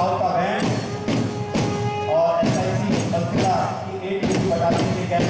south का band और S I सी बल्किला की एट बटालियन के